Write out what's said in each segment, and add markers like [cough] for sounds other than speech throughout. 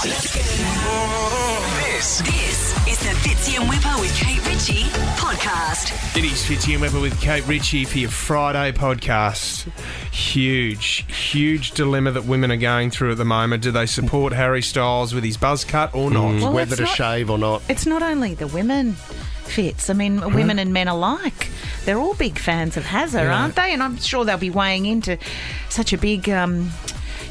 This This is the Fitzy and Whipper with Kate Ritchie podcast. It is Fitzy and Whipper with Kate Ritchie for your Friday podcast. Huge, huge dilemma that women are going through at the moment. Do they support Harry Styles with his buzz cut or not? Well, whether it's to not- shave or not. It's not only the women fits. I mean, women and men alike. They're all big fans of Hazard, aren't they? And I'm sure they'll be weighing into such a big. Um,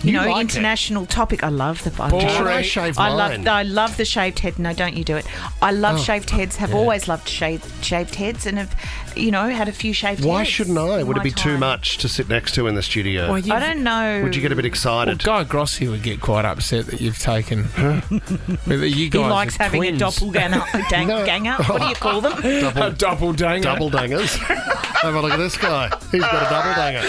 you, You know, like it. international topic. I love the. I Boring. love, I shave I love. I love the shaved head. No, don't you do it. I love Oh, shaved heads. Have always loved shaved shaved heads, and have, you know, had a few shaved Why heads. shouldn't I? in Would it my be too time. much to sit next to in the studio? Well, you've- I don't know. Would you get a bit Well, excited? Guy Grossi would get quite upset that you've taken. [laughs] Whether you He likes are having twins. [laughs] a doppelganger. Dang, No. ganger. What do you call them? [laughs] A double danger. double dangers. Have a look at this guy. He's got a double danger.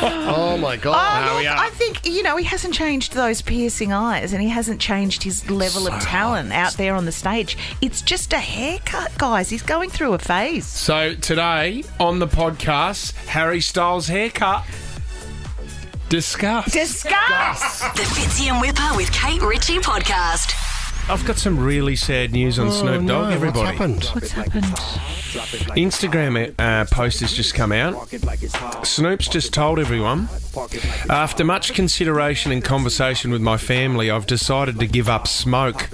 Oh my Oh, god. No, look, we are- I think you know he hasn't changed those piercing eyes, and he hasn't changed his level of talent out there on the stage. It's just a haircut, guys. He's going through a phase. So today on the podcast, Harry Styles haircut. Discuss. Discuss. The Fitzy and Whipper with Kate Ritchie podcast. I've got some really sad news on Snoop Dogg, Oh, no, everybody. What's happened? What's happened? Instagram uh, post has just come out. Snoop's just told everyone. After much consideration and conversation with my family, I've decided to give up smoke.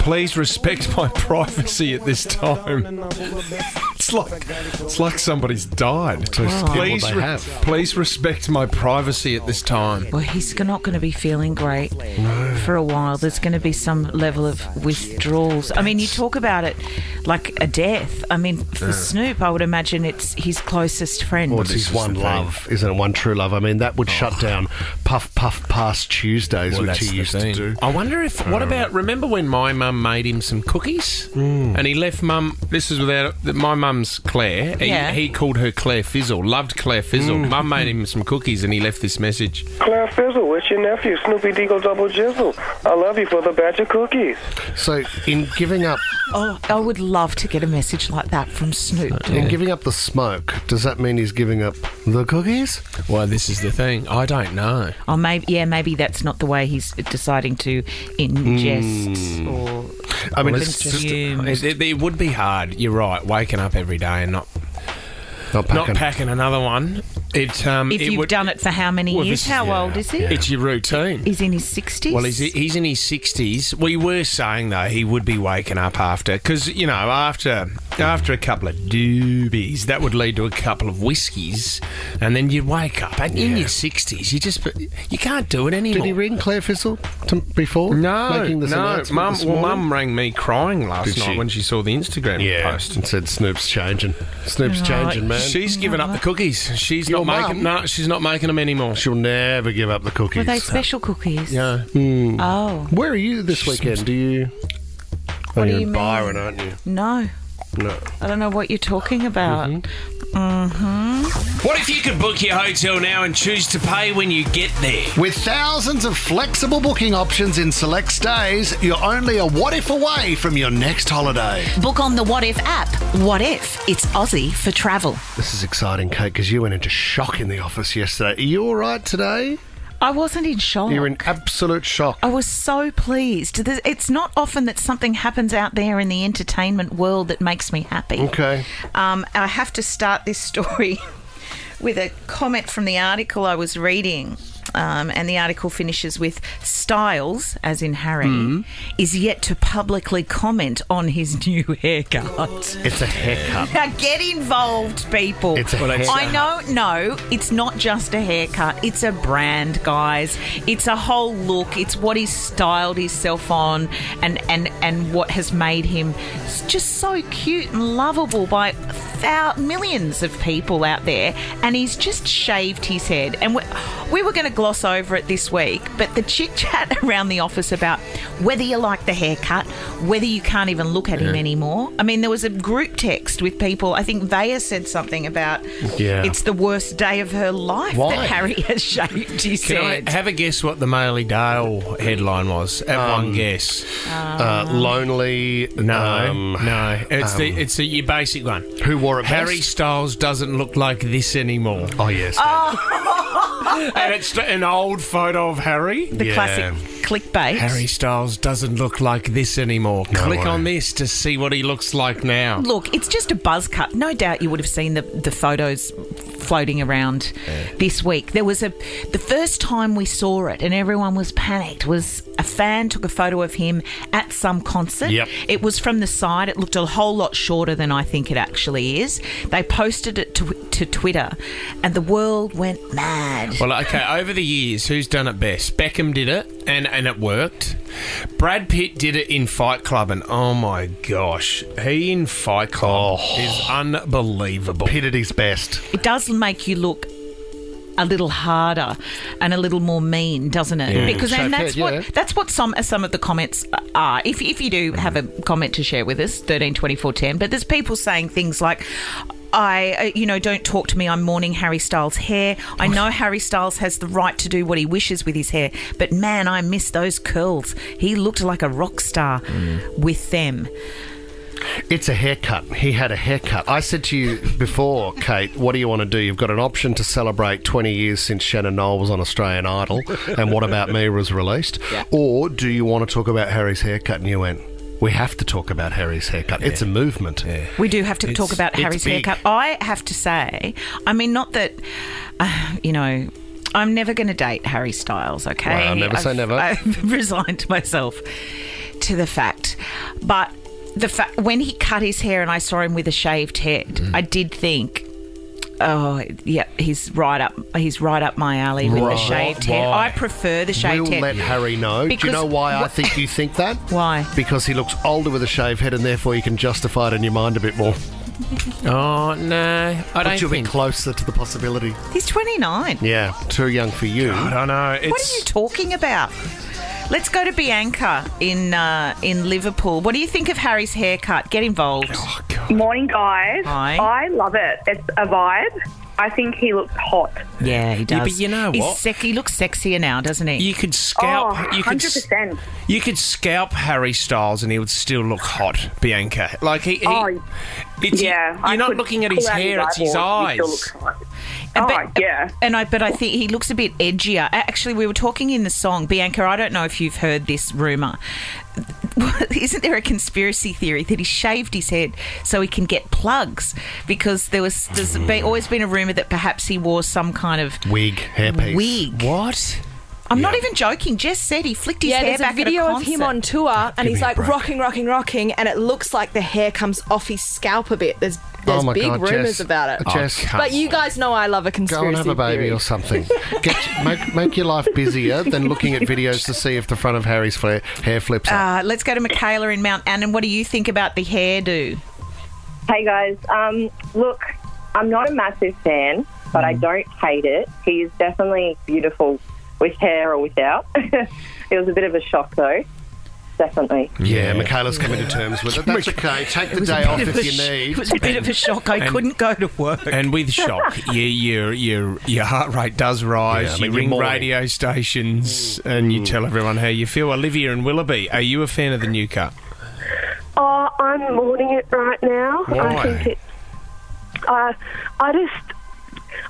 Please respect my [laughs] privacy at this time. It's like it's like somebody's died. Please, they re- have. please respect my privacy at this time. Well, he's not going to be feeling great for a while. There's going to be some level of withdrawals. I mean, you talk about it like a death. I mean, for Snoop, I would imagine it's his closest friend. Well, it's his one the thing. love, isn't it? One true love. I mean, that would shut oh. down Puff Puff Pass Tuesdays, Well, which he used thing. to do. I wonder if. What oh. about? Remember when my mum made him some cookies, hmm. and he left mum. This is without my mum's Claire. He, Yeah. he called her Claire Fizzle. Loved Claire Fizzle. Mm. Mum made him some cookies, and he left this message. Claire Fizzle, it's your nephew, Snoopy Deagle Double Jizzle. I love you for the batch of cookies. So, in giving up, Oh, I would love to get a message like that from Snoop. in giving up the smoke, does that mean he's giving up the cookies? Well, this is the thing. I don't know. Or maybe, yeah, maybe that's not the way he's deciding to ingest or. I mean, it's just consume. It, it- it would be hard. You're right. Waking up every day and not not not packing. packing another one. It um. if it you've would, done it for how many Well, years? this is- How yeah. old is he? It's your routine. He's in his 60s. Well, he's, he's in his 60s. We were saying, though, he would be waking up after, because, you know, after after a couple of doobies, that would lead to a couple of whiskies, and then you'd wake up. And in your 60s, you just, you can't do it anymore. Did he ring Claire Fizzle to, before? No, making this no. Mum, this well. Mum rang me crying last Did night she? when she saw the Instagram Yeah, post. and said Snoop's changing. Snoop's Oh, changing, man. She's given up the cookies. She's Your not making. No, she's not making them anymore. She'll never give up the cookies. Were they special cookies? Yeah. Hmm. Oh, Where are you this weekend? Do you? What oh, do you're you in mean? Byron, aren't you? no. No. I don't know what you're talking about. Mm-hmm. Mm-hmm. What if you could book your hotel now and choose to pay when you get there? With thousands of flexible booking options in select stays, you're only a what if away from your next holiday. Book on the What If app. What if it's Aussie for travel? This is exciting, Kate, because you went into shock in the office yesterday. Are you all right today? I wasn't in shock. You're in absolute shock. I was so pleased. It's not often that something happens out there in the entertainment world that makes me happy. Okay. Um, I have to start this story [laughs] with a comment from the article I was reading. Um, and the article finishes with Styles, as in Harry, Hmm. is yet to publicly comment on his [laughs] new haircut. It's a haircut. Now get involved, people. It's a Well, that's- I know, no, it's not just a haircut. It's a brand, guys. It's a whole look. It's what he's styled himself on, and and and what has made him just so cute and lovable by thou- millions of people out there. And he's just shaved his head. And we, we were going to gloss over it this week, but the chit chat [laughs] around the office about whether you like the haircut, whether you can't even look at him anymore. I mean, there was a group text with people. I think Vaya said something about Yeah. it's the worst day of her life Why? that Harry has shaved his Can head. I have a guess what the Maily Dale headline was? Have one guess. Uh, lonely. No, um, no. It's the it's the your basic one. Who wore it Harry best? Styles doesn't look like this anymore. Oh, yes. [laughs] [laughs] and it's an old photo of Harry. The Yeah. classic clickbait. Harry Styles doesn't look like this anymore. No Click way. on this to see what he looks like now. Look, it's just a buzz cut. No doubt you would have seen the, the photos floating around this week. There was a the first time we saw it and everyone was panicked was a fan took a photo of him at some concert. Yep. It was from the side. It looked a whole lot shorter than I think it actually is. They posted it to, to Twitter and the world went mad. Well, okay, over the years, who's done it best? Beckham did it, and, and it worked. Brad Pitt did it in Fight Club, and oh my gosh, he in Fight Club Oh. is unbelievable. Pitt at his best. it does make you look a little harder and a little more mean, doesn't it? Yeah. Because and that's what that's what some some of the comments are. If if you do have a comment to share with us, thirteen twenty four ten. But there's people saying things like. I, uh, you know, don't talk to me. I'm mourning Harry Styles' hair. I know Harry Styles has the right to do what he wishes with his hair, but man, I miss those curls. He looked like a rock star with them. It's a haircut. He had a haircut. I said to you before, [laughs] Kate, what do you want to do? You've got an option to celebrate 20 years since Shannon Noll was on Australian Idol and What About Me was released. [laughs] Or do you want to talk about Harry's haircut? And you went, we have to talk about Harry's haircut. It's a movement. We do have to It's- talk about Harry's big. haircut. I have to say, I mean, not that, uh, you know, I'm never going to date Harry Styles, okay? Well, never say I've- never. [laughs] I've resigned myself to the fact. But the fact, when he cut his hair and I saw him with a shaved head, Mm. I did think, Oh yeah, he's right up. He's right up my alley with the Right. shaved head. Why? I prefer the shaved We'll head. let Harry know. do you know why I think you think that? [laughs] Why? Because he looks older with a shaved head and therefore you can justify it in your mind a bit more. [laughs] Oh no, I But don't But you'll be think. closer to the possibility. He's 29. Yeah, too young for you. I don't know. It's, What are you talking about? Let's go to Bianca in uh, in Liverpool. What do you think of Harry's haircut? Get involved. Oh, God. Morning, guys. Hi. I love it. It's a vibe. I think he looks hot. Yeah, he does. but you know He's what? sec- he looks sexier now, doesn't he? You could scalp. Oh, you could. s- 100%. You could scalp Harry Styles and he would still look hot, Bianca. Like he. he Oh, it's, yeah. I You're not could looking at pull his out hair; it's his eyeball, he eyes. still looks hot. And Oh, but- yeah. And I, but I think he looks a bit edgier. Actually, we were talking in the song, Bianca. I don't know if you've heard this rumor. [laughs] Isn't there a conspiracy theory that he shaved his head so he can get plugs? Because there was there's been, always been a rumor that perhaps he wore some kind of Wig, hairpiece. wig. What? I'm not even joking. Jess said he flicked his Yeah, hair there's a back video at a of him on tour, and he's like rocking, rocking, rocking, and it looks like the hair comes off his scalp a bit. There's there's oh my big God, rumors Jess. about it. Uh, Jess, come but you guys know I love a conspiracy. Go and have a baby theory. or something. Get, make, make your life busier than looking at videos to see if the front of Harry's fla- hair flips up. Uh, let's go to Michaela in Mount Annan. What do you think about the hairdo? Hey guys, um, look, I'm not a massive fan, but I don't hate it. He is definitely beautiful with hair or without. [laughs] it was a bit of a shock though. Definitely. yeah, Michaela's coming to terms with it. That's okay. Take the day off Bit of if you sh- need. It was a bit of a shock. I couldn't go to work. And with shock, [laughs] your your your your heart rate does rise. Yeah, I you mean, you're ring mourning. radio stations and you tell everyone how you feel. Olivia and Willoughby, are you a fan of the new cut? Oh, I'm mourning it right now. Why? I think it's. Uh, I just.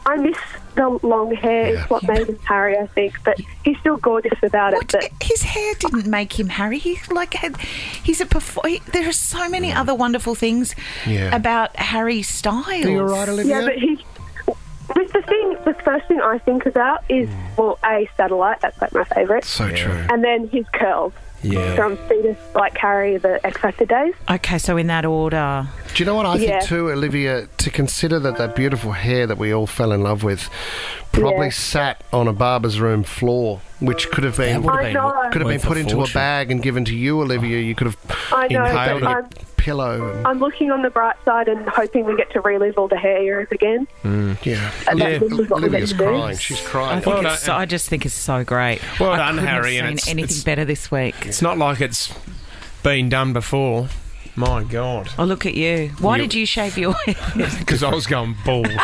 I miss the long hair. Yeah. Is what made him Harry, I think. But he's still gorgeous without it. But His hair didn't make him Harry. He like had. He's a perfor- he- There are so many mm. other wonderful things Yeah. about Harry Styles. Are you all right, Olivia? yeah, but he. With the thing, the first thing I think about is mm. well, a satellite. That's like my favourite, so true. and then his curls Yeah. from Fetus, like Harry, the X Factor days. Okay, so in that order. Do you know what I Yeah. think too, Olivia? To consider that that beautiful hair that we all fell in love with probably Yeah. sat on a barber's room floor, which could have been That would've been could have been put into a bag and given to you, Olivia. You could have I know, inhaled but a I'm- pillow. I'm looking on the bright side and hoping we get to relive all the hair eras again. Mm. Mm. yeah, And Yeah. that's what we Olivia's get to do. crying. She's I crying. think Well it's done. so, I just think it's so great. Well I done, couldn't Harry, Have and seen it's- anything it's- better this week. It's not like it's been done before. My God. Oh, look at you. Why You- did you shave your [laughs] head? [laughs] Because I was going bald. [laughs]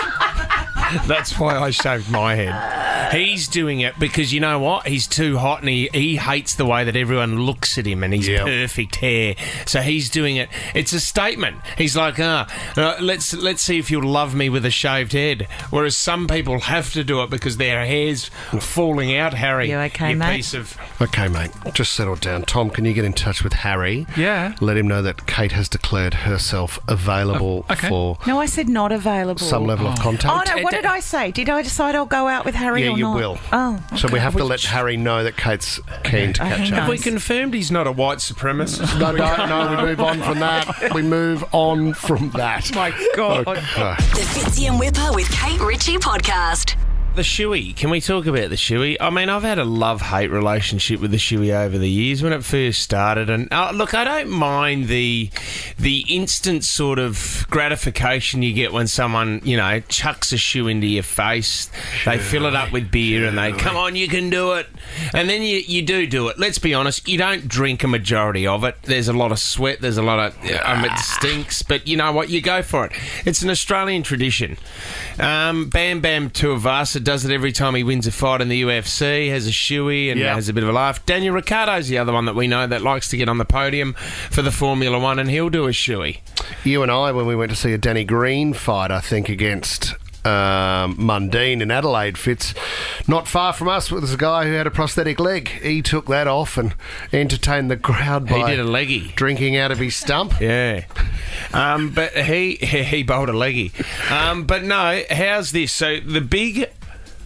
[laughs] That's why I shaved my head. He's doing it because you know what? He's too hot and he, he hates the way that everyone looks at him and his Yeah. perfect hair. So he's doing it. It's a statement. He's like, ah, uh, let's let's see if you'll love me with a shaved head. Whereas some people have to do it because their hair's falling out. Harry, You okay, you mate? piece of Okay, mate, just settle down. Tom, can you get in touch with Harry? Yeah. Let him know that Kate has declared herself available Oh, okay. for No, I said not available. some level of contact. Oh no! What did I say? Did I decide I'll go out with Harry Yeah, or you not? will. Oh, So we okay. have to let Harry know that Kate's keen to catch hang up. Have we confirmed he's not a white supremacist? No, no, no, we move on from that. We move on from that. My God. Okay. The Fitzy and Whipper with Kate Ritchie podcast. The shoey. Can we talk about the shoey? I mean, I've had a love-hate relationship with the shoey over the years when it first started, and uh, look, I don't mind the the instant sort of gratification you get when someone, you know, chucks a shoe into your face. They fill it up with beer and they come on, you can do it, and then you you do do it. Let's be honest, you don't drink a majority of it. There's a lot of sweat. There's a lot of um, it stinks, but you know what? You go for it. It's an Australian tradition. Um, Bam Bam Tuivasa does it every time he wins a fight in the UFC. Has a shoey and Yeah. has a bit of a laugh. Daniel Ricciardo's the other one that we know that likes to get on the podium for the Formula One, and he'll do a shoey. You and I, when we went to see a Danny Green fight, I think against um, Mundine in Adelaide, fits not far from us, was a guy who had a prosthetic leg. He took that off and entertained the crowd by He did a leggy. drinking out of his stump. [laughs] Yeah. Um, but he [laughs] he bowled a leggy. Um, but no, how's this? So the big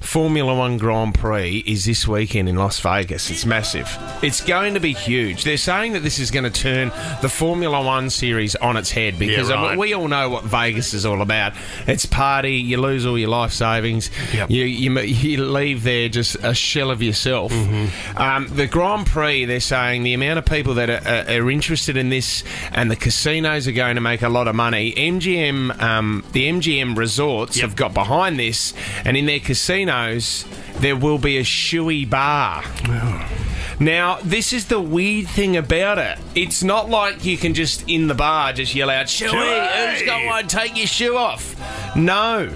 Formula One Grand Prix is this weekend in Las Vegas. It's massive. It's going to be huge. They're saying that this is going to turn the Formula One series on its head because Yeah, I mean, right. we all know what Vegas is all about. It's party. You lose all your life savings. Yep. You, you you leave there just a shell of yourself. Mm-hmm. Um, the Grand Prix, they're saying the amount of people that are, are, interested in this, and the casinos are going to make a lot of money. MGM, um, the MGM resorts have got behind this, and in their casinos there will be a shoey bar. Now, this is the weird thing about it. It's not like you can just in the bar just yell out, "Shoey, who's got one? Take your shoe off." No.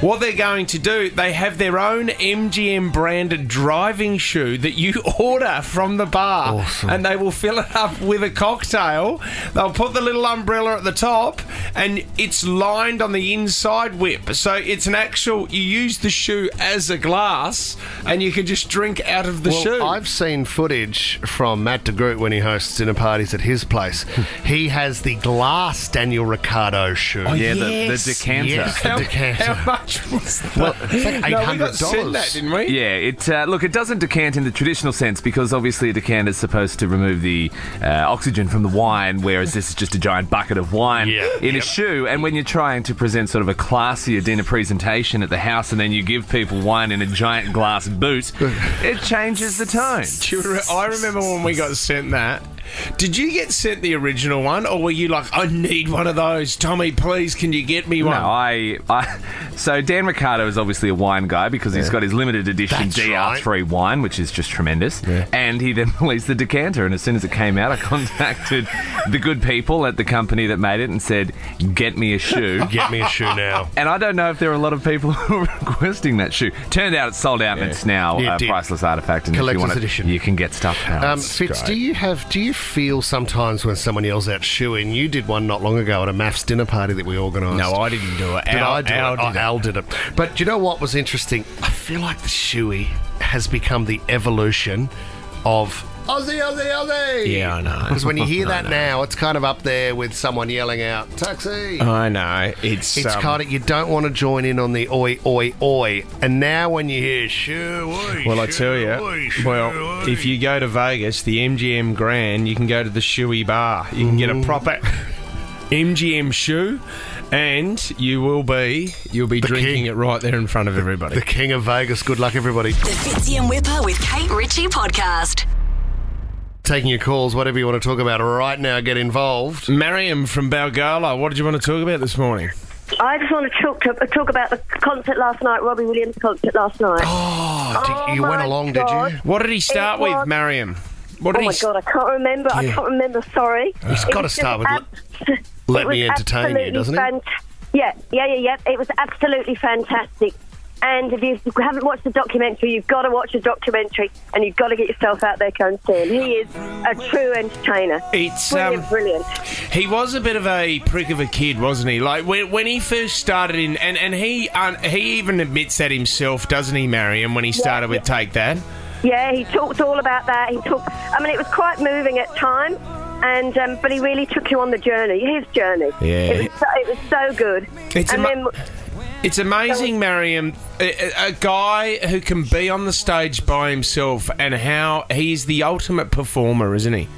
What they're going to do, they have their own MGM branded driving shoe that you [laughs] order from the bar Awesome. and they will fill it up with a cocktail. They'll put the little umbrella at the top and it's lined on the inside whip. So it's an actual, you use the shoe as a glass and you can just drink out of the well, shoe. I've seen footage from Matt de Groot when he hosts dinner parties at his place. Hmm. he has the glass Daniel Ricciardo shoe. Oh, yeah, the, the decanter. Yes, the how, decanter. how much was that? Well, it's like No, we got $800. sent that, didn't we? Yeah, it uh, look. It doesn't decant in the traditional sense because obviously a decanter is supposed to remove the uh, oxygen from the wine, whereas this is just a giant bucket of wine Yeah, in yep. a shoe. And when you're trying to present sort of a classier dinner presentation at the house, and then you give people wine in a giant glass boot, it changes the tone. Do you re- I remember when we got sent that. Did you get sent the original one, or were you like, I need one of those? Tommy, please, can you get me No, one? I, I. So Dan Ricciardo is obviously a wine guy because he's got his limited edition That's DR3 wine, which is just tremendous. And he then [laughs] released the decanter, and as soon as it came out, I [laughs] contacted the good people at the company that made it and said, "Get me a shoe." [laughs] Get me a shoe now. And I don't know if there are a lot of people who are requesting that shoe. Turned out it's sold out and it's now It a priceless artifact. And if Collector's you want it, edition. you can get stuff now. Um, Fitz, do you have? Do you feel sometimes when someone yells out "shoe"? And you did one not long ago at a maths dinner party that we organised. no, I didn't do it. Did Al, I do Al it? did Oh, it. Al did it. But you know what was interesting? I feel like the shoey has become the evolution of Aussie, Aussie, Aussie. Yeah, I know. Because when you hear [laughs] that now, it's kind of up there with someone yelling out "taxi." I know. It's It's um, kind of you don't want to join in on the oi oi oi, and now when you hear shoo oi, Well, I tell you, well, if you go to Vegas, the MGM Grand, you can go to the shoey bar. You can get a proper MGM shoe, and you will be you'll be drinking king. it right there in front of everybody. the king of Vegas, good luck everybody. The Fitzy and Whipper with Kate Ritchie podcast. Taking your calls, whatever you want to talk about right now, get involved. Mariam from Balgowlah, what did you want to talk about this morning? I just want to talk, to, talk about the concert last night, Robbie Williams concert last night. Oh, did- Oh you went along, God. did you? Oh what did he start It with, was- Mariam? What did Oh my s- god, I can't remember. I can't remember. Sorry. He's It gotta start with, abs- Let me entertain you, doesn't he? fant- yeah, yeah, yeah, yeah. It was absolutely fantastic. And if you haven't watched the documentary, you've got to watch the documentary, and you've got to get yourself out there, go and see him. He is a true entertainer. It's brilliant, um, brilliant. He was a bit of a prick of a kid, wasn't he? Like when, when he first started in, and and he he even admits that himself, doesn't he, Marion? When he started with Take That. Yeah, he talked all about that. He talked. I mean, it was quite moving at times, and um, but he really took you on the journey, his journey. Yeah. it was so, it was so good. It's and then It's amazing, Mariam, a, a- guy who can be on the stage by himself, and how he's the ultimate performer, isn't he?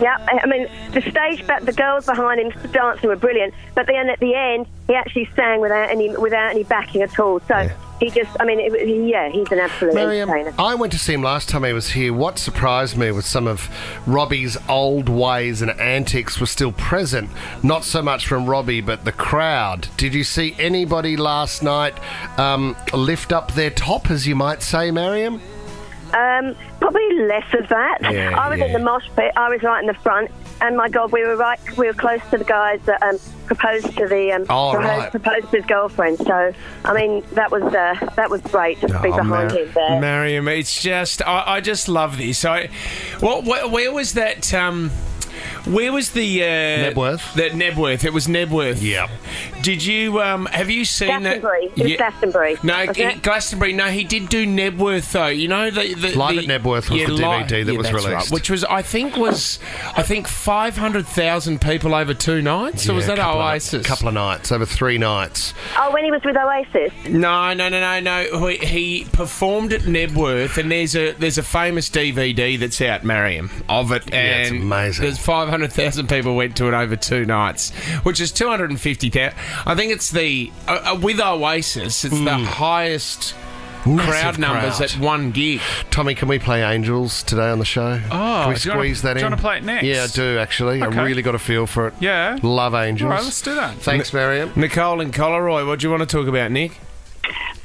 Yeah, I I mean, the stage, but the girls behind him dancing were brilliant. But then at the end, he actually sang without any without any backing at all. So he just, I mean, it, yeah, he's an absolute Miriam, entertainer. I went to see him last time he was here. What surprised me was some of Robbie's old ways and antics were still present. Not so much from Robbie, but the crowd. Did you see anybody last night um, lift up their top, as you might say, Mariam? Um, probably less of that. Yeah, I was in the mosh pit. I was right in the front, and my God, we were right. We were close to the guys that um, proposed to the um, Oh, proposed, right. proposed to his girlfriend. So, I mean, that was uh, that was great to be Oh, behind Mar- him there. Mariam, it's just I, I just love this. I, what, where, where was that? Um, where was the uh, Knebworth? That Knebworth. It was Knebworth. Yeah. Did you um, have you seen Glastonbury. that? It was Glastonbury, No, wasn't it? Glastonbury. No, he did do Knebworth though. You know the, the Live the, at Knebworth was the DVD that was released. right, which was I think was I think five hundred thousand people over two nights. or was that couple Oasis? A couple of nights, over three nights. Oh, when he was with Oasis. No, no, no, no, no. He, he performed at Knebworth, and there's a there's a famous DVD that's out, Mariam, of it, Yeah, it's and amazing. There's five hundred thousand people went to it over two nights, which is two hundred and fifty thousand. I think it's the uh, uh, with Oasis, it's the highest crowd Massive numbers crowd. at one gig. Tommy, can we play Angels today on the show? Oh, can we do you wanna- squeeze that do you in? wanna play it next? Yeah, I do actually. Okay. I really got a feel for it. Yeah. Love Angels. All right, let's do that. Thanks, Mariam. Nicole and Collaroy, what do you want to talk about, Nick?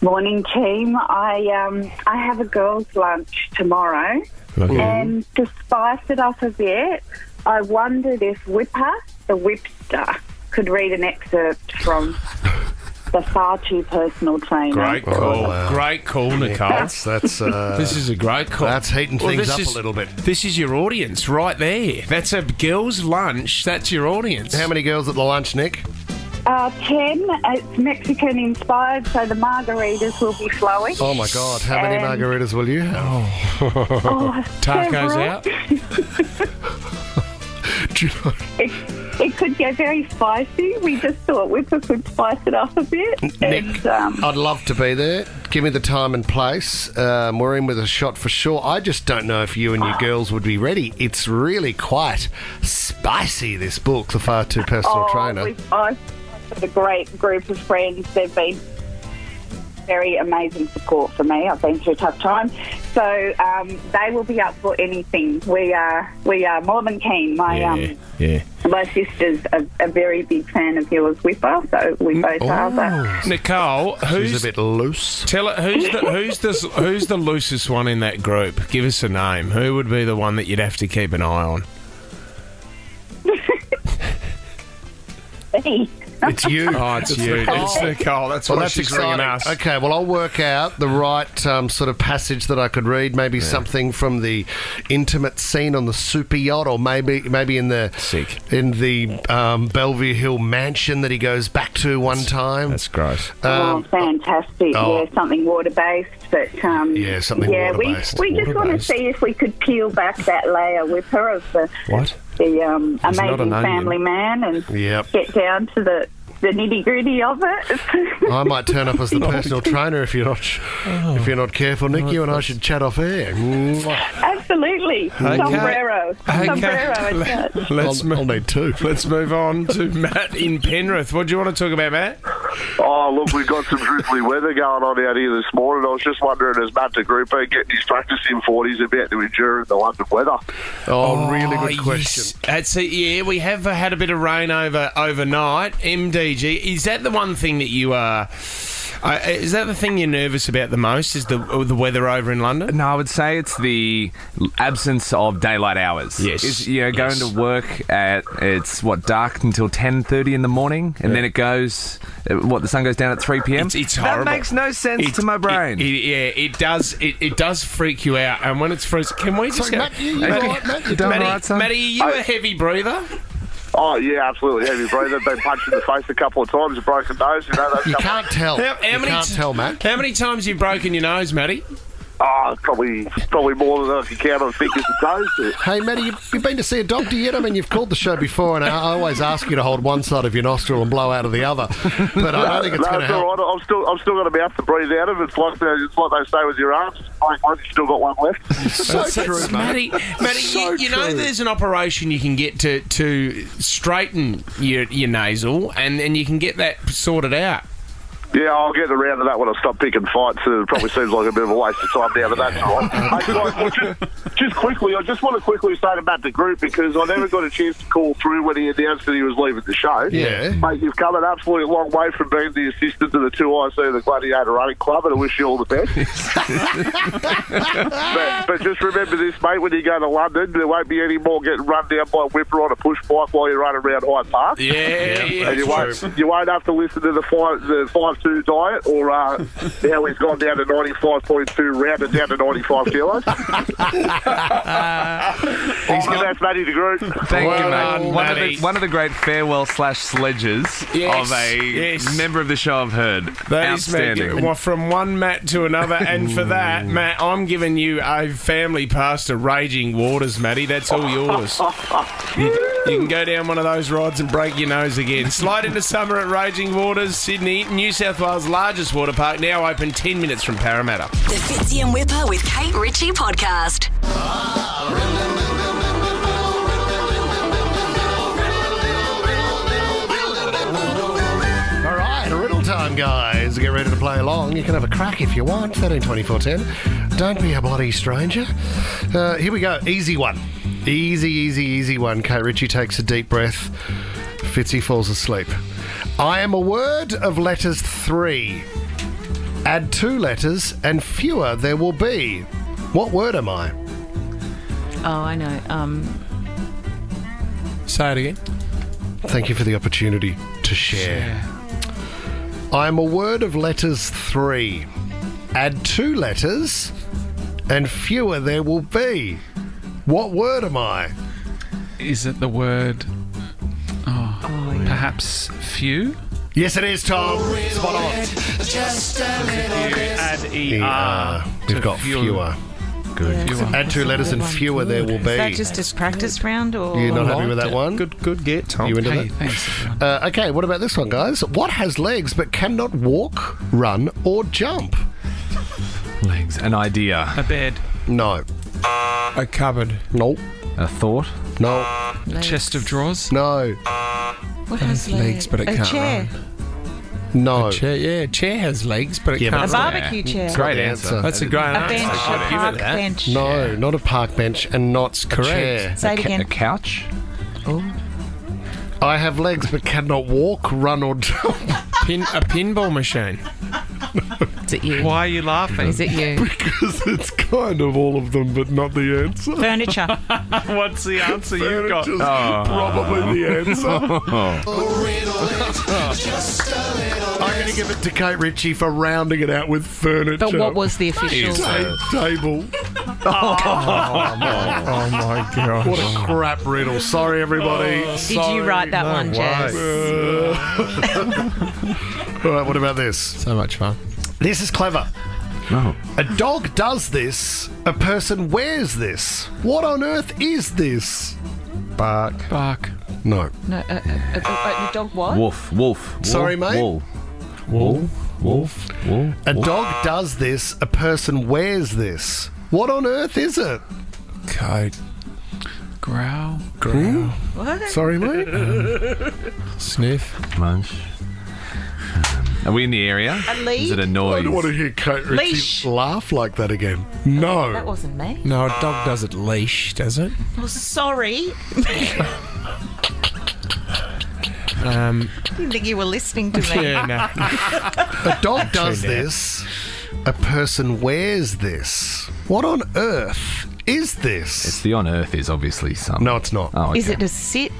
Morning, team. I um I have a girls' lunch tomorrow, Okay. and to spice it up a bit, I wondered if Whipper, the Whipster, could read an excerpt from the Far Too Personal Trainer. Great call. Great call, Nicole. That's [laughs] that's. Uh, this is a great call. That's heating things this up is- a little bit. This is your audience right there. That's a girls' lunch. That's your audience. How many girls at the lunch, Nick? Uh, ten. It's Mexican inspired, so the margaritas will be flowing. Oh my God! How many And- margaritas will you have? Oh, Tacos several. out. [laughs] It, it could get very spicy. We just thought Whipper could spice it up a bit. Nick, And, um, I'd love to be there. Give me the time and place. Um, we're in with a shot for sure. I just don't know if you and your girls would be ready. It's really quite spicy. This book, The Far Too Personal oh, Trainer. We've, I've got a great group of friends. They've been very amazing support for me. I've been through a tough time, so um, they will be up for anything. We are we are more than keen. My um, yeah. my sister's a, a very big fan of yours, Whipper, so we both are. But Nicole, who's She's a bit loose. Tell it who's the who's the who's the loosest one in that group? Give us a name. Who would be the one that you'd have to keep an eye on? [laughs] me. It's you. [laughs] Oh, it's you. It's Nicole. That's well, why that's she's exciting. us. Okay, well, I'll work out the right um, sort of passage that I could read. Maybe something from the intimate scene on the super yacht, or maybe maybe in the Sick. in the um, Bellevue Hill mansion that he goes back to one time. That's gross. oh, Um, fantastic! oh. Yeah, something water based, but um, Yeah, something yeah, water-based. we we just want to see if we could peel back that layer with her of the What? The um, amazing family man and Yep. get down to the the nitty gritty of it. [laughs] I might turn up as the [laughs] personal trainer if you're not if you're not careful, Nick. You and I should chat off air. Absolutely, Okay. sombrero, Okay. sombrero. [laughs] and. Let's I'll, I'll need two. Let's move on to Matt in Penrith. What do you want to talk about, Matt? Oh, look, we've got some drizzly weather going on out here this morning. I was just wondering, is Matt de Groot getting his practice in for what he's about to endure in the London weather? Oh, really good question. That's it. Yeah, we have uh, had a bit of rain over overnight. MDG is that the one thing that you are I, is that the thing you're nervous about the most? Is the the weather over in London? No, I would say it's the absence of daylight hours. Yes. Is, you know, going Yes. to work at it's what dark until ten thirty in the morning, and Yeah. then it goes. uh, What the sun goes down at three p.m. It's, it's that horrible. makes no sense It- to my brain. it- it- yeah, it does. It, it does freak you out. And when it's freezing, can we just Sorry, go? Matt, you- you all right, Matt? You doing Matty, all right. Matty, are you a heavy breather? Oh yeah, absolutely heavy breather. Been punched in the face a couple of times, a broken nose. You know, You can't tell. How, how you many can't t- tell, Matt. How many times you've broken your nose, Matty? Oh, probably probably more than I can count on fingers and toes. There. Hey, Matty, you've, you've been to see a doctor yet? I mean, you've called the show before, and I I always ask you to hold one side of your nostril and blow out of the other. But I don't think it's no, going to it's help. all right. I'm still I'm still got a mouth to breathe out of. It's like the, it's like they say with your arms. Like once you still got one left. So true, mate. Matty, Matty, So you, you know there's an operation you can get to to straighten your your nasal, and and you can get that sorted out. Yeah, I'll get around to that when I stop picking fights. It probably seems like a bit of a waste of time now, but that's all right. Hey, just, just quickly, I just want to quickly say about the group because I never got a chance to call through when he announced that he was leaving the show. Yeah. Mate, you've come an absolute long way from being the assistant to the 2IC of the Gladiator Running Club, and I wish you all the best. [laughs] but, but just remember this, mate, when you go to London, there won't be any more getting run down by a whipper on a push bike while you run around Hyde Park. Yeah, yeah, and you won't, you won't have to listen to the five the five two diet or uh, how he's gone down to ninety five point two, rounded down to ninety five kilos. [laughs] he's got that's Matty the group. Thank Well you, done, mate. One of, Matty. the, one of the great farewell slash sledges Yes, of a yes. member of the show I've heard. That is Outstanding. Well, from one Matt to another, and for that, Matt, I'm giving you a family pass to Raging Waters, Matty. That's all yours. You, you can go down one of those rides and break your nose again. Slide into summer at Raging Waters, Sydney, New South Wales' largest water park, now open 10 minutes from Parramatta. The Fitzy and Whipper with Kate Ritchie podcast. All right, riddle time, guys. Get ready to play along. You can have a crack if you want. 13 24 10. Don't be a bloody stranger. Uh, here we go. Easy one. Easy, easy, easy one. Kate Ritchie takes a deep breath. Fitzy falls asleep. I am a word of letters three. Add two letters, and fewer there will be. What word am I? Oh, I know. Um, Say it again. Thank you for the opportunity to share. I am a word of letters three. Add two letters, and fewer there will be. What word am I? Is it the word? Oh, perhaps few. Yes, it is, Tom. Spot on. Just a little bit. Add E R. We've got fewer. fewer. Good. Fewer. Add two letters and fewer there will be. is that just a practice round, or You're not happy with that one? Good, good get, Tom. You into Hey, that? thanks. Uh, okay, what about this one, guys? What has legs but cannot walk, run, or jump? Legs. An idea. A bed. No. A cupboard. No. A thought. No. A chest of drawers. No. what has legs, but it a can't chair, No. A chair, yeah, a chair has legs, but it Yeah, can't a barbecue chair, Great answer. answer. That's a great a answer. bench, I'll a give park that. bench. No, not a park bench and not a correct. chair. Say it A again. couch. Oh. I have legs but cannot walk, run, or jump. Pin, a pinball machine. Is it you? Why are you laughing? Is it you? [laughs] because it's kind of all of them, but not the answer. Furniture. [laughs] What's the answer you've got? Furniture's probably the answer. [laughs] I'm going to give it to Kate Ritchie for rounding it out with furniture. But what was the official? Ta- table? [laughs] Oh my god. What a crap riddle. Sorry, everybody. Did you write that one, Jazz? [laughs] All right, what about this? So much fun. This is clever. Oh. A dog does this, a person wears this. What on earth is this? Bark. Bark. No. No, uh, uh, uh, uh, the dog what? Wolf. Wolf. Sorry, mate? Wolf. Wolf. Wolf. Wolf. A dog does this, a person wears this. What on earth is it? Coat. Growl. Growl. Hmm? What? Sorry, mate. [laughs] Sniff. Munch. Um, are we in the area? A lead? Is it a I noise? I don't want to hear Kate Ritchie Leash. laugh like that again. Oh, no. That wasn't me. No, a dog does it leash, does it? Oh, sorry. [laughs] Um, I didn't think you were listening to me. yeah, no. [laughs] A dog does Tuned out. this. A person wears this. What on earth is this? It's the on earth is obviously some. No, it's not. Oh, okay. Is it to sit?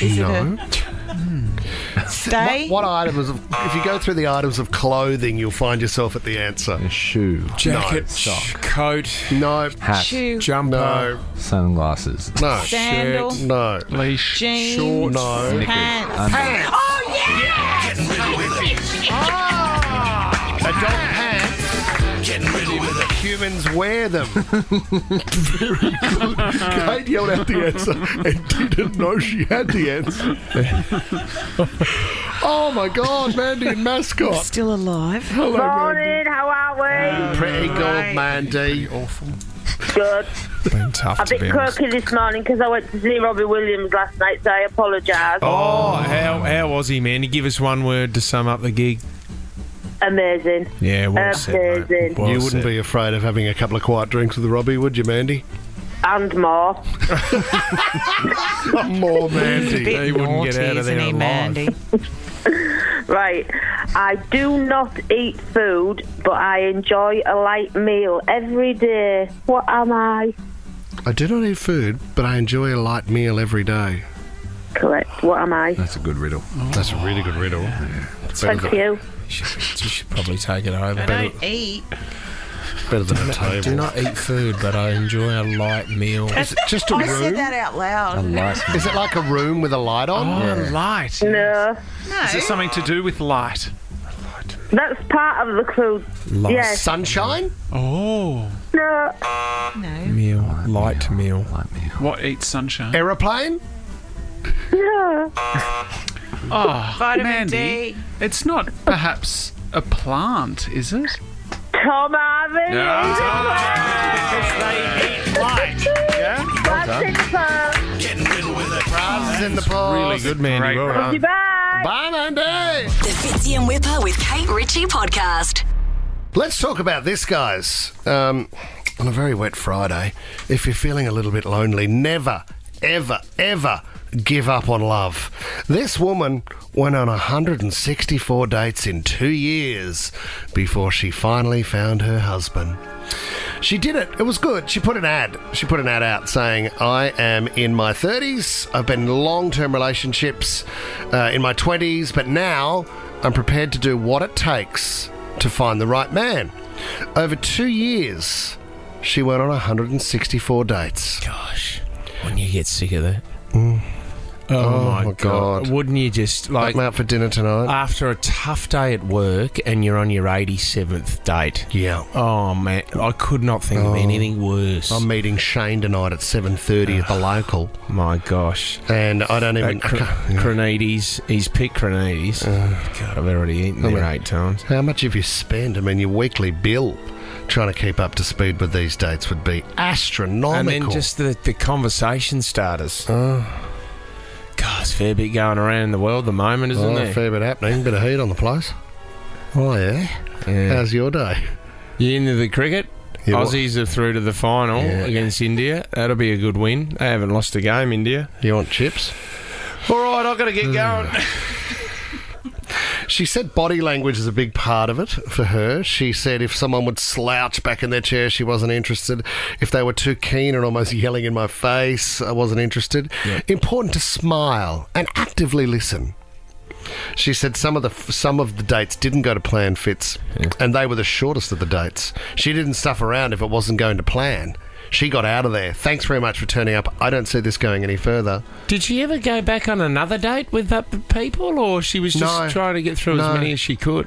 Is no. it a [laughs] [laughs] stay? What, what items of? If you go through the items of clothing, you'll find yourself at the answer. a shoe, Jacket, No. coat, No. hat, Shoe, jumper, No. sunglasses, No. sandal, No. Leash. jeans, shorts. No. knickers, pants. under- Oh yeah! A dog pants. Humans wear them. [laughs] Very good. Kate yelled out the answer and didn't know she had the answer. [laughs] oh my God, Mandy and mascot. Still alive. Hello, Mandy. How are we? Pretty good, Mandy. awful. Good. Been tough A to bit be honest. quirky this morning because I went to see Robbie Williams last night, so I apologise. Oh, how how was he, man? You give us one word to sum up the gig. Amazing. Yeah, well said, mate. Well you wouldn't said. be afraid of having a couple of quiet drinks with Robbie, would you, Mandy? And more. [laughs] [laughs] More Mandy. Bit He wouldn't get out of there isn't he, alive. Mandy? [laughs] Right. I do not eat food, but I enjoy a light meal every day. What am I? I do not eat food, but I enjoy a light meal every day. Correct. What am I? That's a good riddle. Oh. That's a really good riddle. Thank you. You should, you should probably take it over. I don't eat. Better than a table. do not eat food, but I enjoy a light meal. Is it just a I said room? that out loud. A light Is it like a room with a light on? Oh, light. No. Is it something to do with light? That's part of the food. Light Yes. Sunshine? Oh. No. No. Meal. Light meal, light meal. What eats sunshine? Aeroplane? No. [laughs] Oh, Vitamin Mandy. D. It's not perhaps a plant, is it? Tom Harvey. That's it, sir. Brazos in the pause. Really good, man. Great. Well done. Bye. Bye, Mandy. The Fitzy and Whipper with Kate Ritchie podcast. Let's talk about this, guys. Um, on a very wet Friday, if you're feeling a little bit lonely, never, ever, ever give up on love. This woman went on 164 dates in two years before she finally found her husband. She did it. It was good. She put an ad. She put an ad out saying, "I am in my 30s. I've been in long-term relationships uh, in my 20s, but now I'm prepared to do what it takes to find the right man." Over two years, she went on 164 dates. Gosh, when you get sick of that. Oh, Oh, my, god. God. Wouldn't you just like I'm out for dinner tonight. after a tough day at work and you're on your 87th date? yeah. Oh man, I could not think of Oh. anything worse. I'm meeting Shane tonight at 7:30 at the [sighs] local, my gosh. and I don't even. That I cr- can't- yeah. Cranides, he's picked Cranides. Uh. God, I've already eaten there eight times. How much have you spent? I mean, your weekly bill trying to keep up to speed with these dates would be astronomical. And then just the, the conversation starters. Oh. It's a fair bit going around in the world at the moment, isn't oh, a fair bit happening. Bit of heat on the place. Oh yeah. Yeah. How's your day? You into the cricket? Yeah, what- Aussies are through to the final Yeah. against India. That'll be a good win. They haven't lost a game, India. You want chips? All right, I've got to get [sighs] going. [sighs] [laughs] She said body language is a big part of it for her. She said if someone would slouch back in their chair, she wasn't interested. If they were too keen and almost yelling in my face, I wasn't interested. Important to smile and actively listen. She said some of the some of the dates didn't go to plan fits, and they were the shortest of the dates. She didn't stuff around if it wasn't going to plan. She got out of there. Thanks very much for turning up. I don't see this going any further. Did she ever go back on another date with that people, or she was just No. trying to get through No. as many as she could?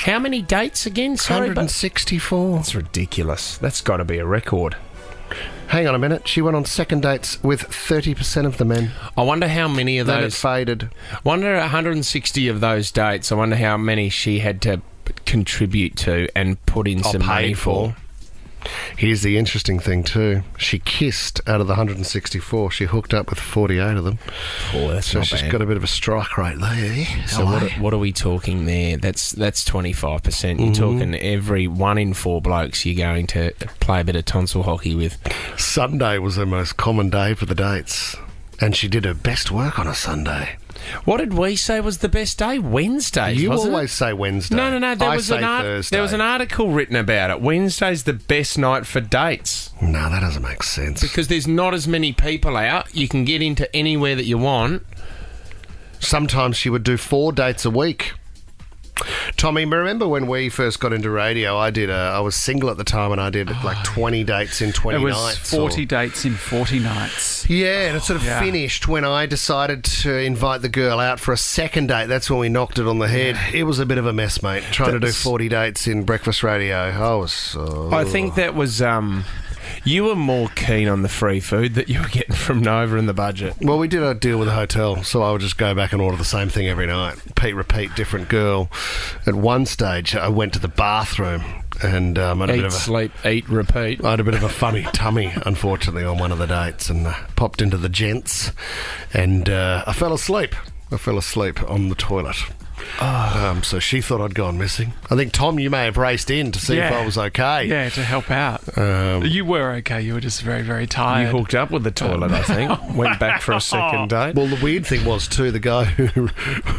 How many dates again? Sorry, but 164. that's ridiculous. That's got to be a record. Hang on a minute. She went on second dates with 30% of the men. I wonder how many of Then it those. faded. Wonder 160 of those dates. I wonder how many she had to contribute to and put in Or some money paid for. Here's the interesting thing too. She kissed out of the 164. She hooked up with 48 of them. Oh, that's so not she's bad. got a bit of a strike rate there. So what, are- what are we talking there? That's that's twenty five percent. You're Mhm. talking every one in four blokes you're going to play a bit of tonsil hockey with. Sunday was her most common day for the dates, and she did her best work on a Sunday. What did we say was the best day? Wednesday. You always it? say Wednesday. No, no, no. There I was say an art- Thursday. there was an article written about it. Wednesday's the best night for dates No, that doesn't make sense. because there's not as many people out. You can get into anywhere that you want. Sometimes she would do four dates a week. Tommy, remember when we first got into radio? I did. A, I was single at the time, and I did like twenty dates in twenty It was nights. or- 40 dates in 40 nights. Yeah, and it sort of Yeah. finished when I decided to invite the girl out for a second date. That's when we knocked it on the head. It was a bit of a mess, mate. Trying to do 40 dates in breakfast radio. I was so. I think that was um, you were more keen on the free food that you were getting from Nova and the budget. Well, we did a deal with the hotel, so I would just go back and order the same thing every night. Pete, repeat, different girl. At one stage, I went to the bathroom and um, I had a Eat, bit of a sleep, eat, repeat. I had a bit of a funny tummy, unfortunately, on one of the dates, and uh, popped into the gents, and uh, I fell asleep. I fell asleep on the toilet. Um, so she thought I'd gone missing. I think Tom, you may have raced in to see if I was okay. Yeah, to help out. Um, you were okay. You were just very, very tired. You hooked up with the toilet, I think. [laughs] Went back for a second date. Well, the weird thing was too, the guy who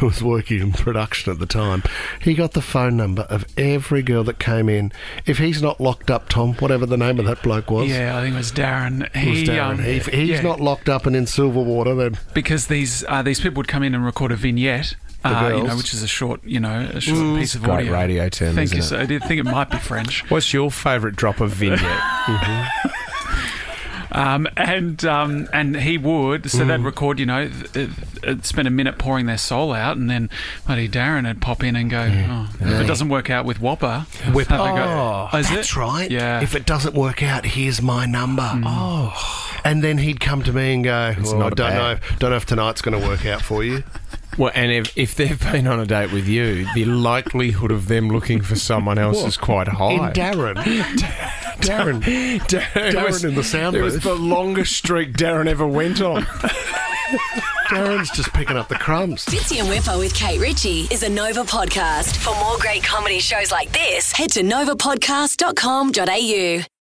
[laughs] was working in production at the time, he got the phone number of every girl that came in. If he's not locked up, Tom, whatever the name of that bloke was, Yeah, I think it was Darren. it was Darren. um, if he's yeah, not locked up and in Silverwater, then because these uh, these people would come in and record a vignette. The Uh, you know, which is a short, you know, a short Mm, piece of great audio. radio term, Thank isn't you. it? So I did think it might be French. [laughs] What's your favourite drop of vignette? [laughs] Um, and um, and he would, so Mm. they'd record, you know, th- th- th- spend a minute pouring their soul out, and then buddy Darren would pop in and go, oh, if it doesn't work out with Whopper, Whip have it. a go. Oh, Oh, is that's it? right. Yeah. If it doesn't work out, here's my number. Oh. And then he'd come to me and go, well, I don't know, don't know if tonight's going to work out for you. Well, and if, if they've been on a date with you, the likelihood of them looking for someone else What? is quite high. In [laughs] Darren. Darren. Darren was- in the sound It was the longest streak Darren ever went on. [laughs] Darren's just picking up the crumbs. Fitzy and Wippa with Kate Ritchie is a Nova podcast. For more great comedy shows like this, head to novapodcast.com.au.